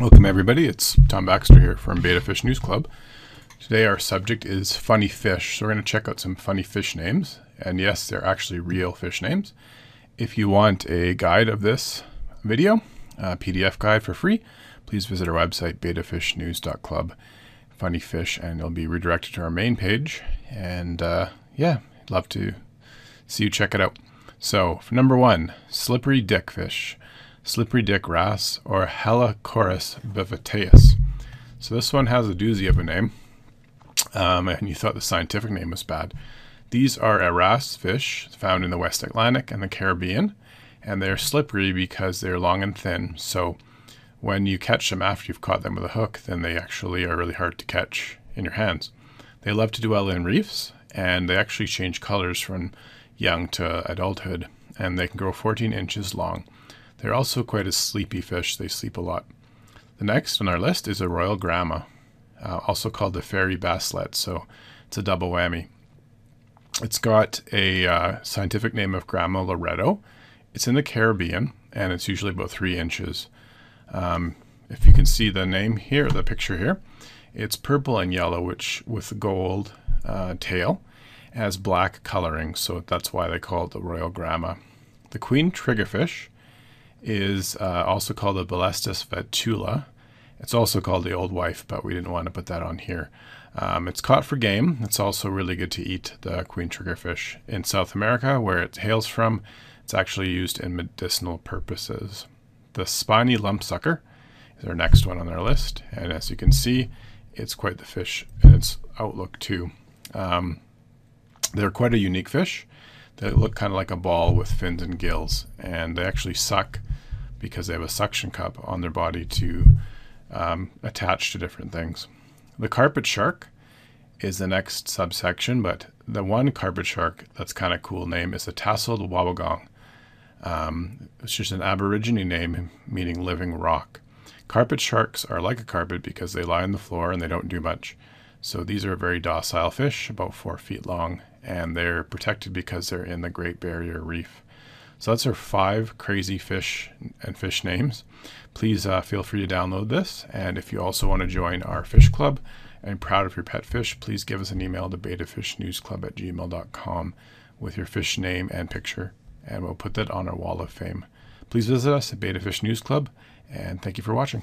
Welcome, everybody. It's Tom Baxter here from Betta Fish News Club. Today, our subject is funny fish. So, we're going to check out some funny fish names. And yes, they're actually real fish names. If you want a guide of this video, a PDF guide for free, please visit our website, bettafishnews.club. Funny fish, and you'll be redirected to our main page. And uh, yeah, love to see you check it out. So, number one, slippery dick fish slippery dick wrasse, or Halichoeres bivittatus. So this one has a doozy of a name, um, and you thought the scientific name was bad. These are a fish found in the West Atlantic and the Caribbean, and they're slippery because they're long and thin. So when you catch them after you've caught them with a hook, then they actually are really hard to catch in your hands. They love to dwell in reefs, and they actually change colors from young to adulthood, and they can grow 14 inches long. They're also quite a sleepy fish. They sleep a lot. The next on our list is a royal gramma, uh, also called the fairy basslet. So it's a double whammy. It's got a uh, scientific name of Gramma loreto. It's in the Caribbean and it's usually about three inches. Um, if you can see the name here, the picture here, it's purple and yellow, which with gold uh, tail has black coloring, so that's why they call it the royal gramma. The queen triggerfish is uh, also called the Balistes vetula. It's also called the old wife, but we didn't want to put that on here. Um, it's caught for game. It's also really good to eat the queen triggerfish. In South America, where it hails from, it's actually used in medicinal purposes. The spiny lumpsucker is our next one on our list, and as you can see, it's quite the fish in its outlook too. Um, they're quite a unique fish. They look kind of like a ball with fins and gills, and they actually suck because they have a suction cup on their body to um, attach to different things. The carpet shark is the next subsection, but the one carpet shark that's kind of cool name is the tasseled wobbegong. Um, it's just an Aborigine name meaning living rock. Carpet sharks are like a carpet because they lie on the floor and they don't do much. So these are very docile fish, about four feet long, and they're protected because they're in the Great Barrier Reef. So that's our five crazy fish and fish names. Please uh, feel free to download this. And if you also want to join our fish club and proud of your pet fish, please give us an email to bettafishnewsclub at gmail.com with your fish name and picture, and we'll put that on our wall of fame. Please visit us at Betta Fish News Club, and thank you for watching.